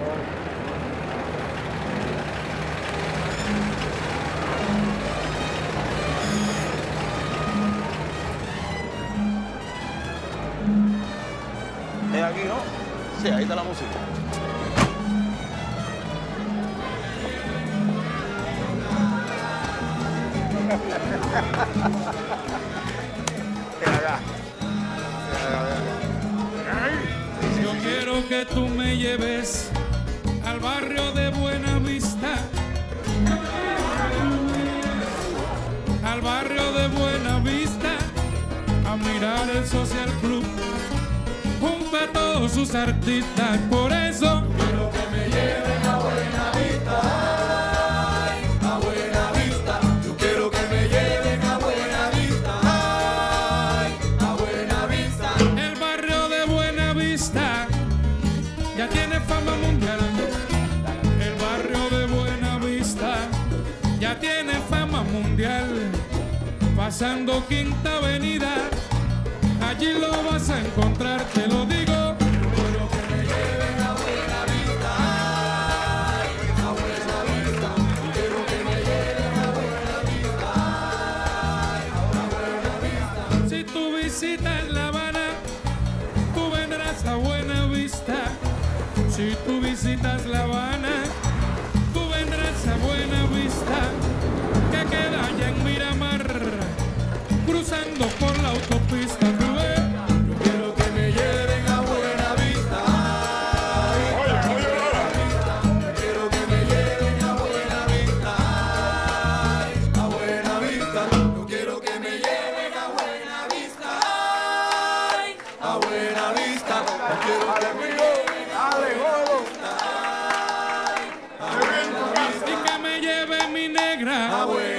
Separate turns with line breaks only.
Es aquí, ¿no? Sí, ahí está la música.
Yo quiero que tú me lleves el Social Club junto a todos sus artistas. Por eso quiero que me lleven a Buena Vista. A Buena Vista. Yo quiero que me lleven a Buena Vista. A Buena Vista. El barrio de Buena Vista ya tiene fama mundial. El barrio de Buena Vista ya tiene fama mundial. Pasando Quinta Avenida, allí lo vas a encontrar, te lo digo. Quiero que me lleven a Buena Vista. A Buena Vista. Quiero que me lleven a Buena Vista. A Buena Vista. Si tú visitas La Habana, tú vendrás a Buena Vista. Si tú visitas La Habana, y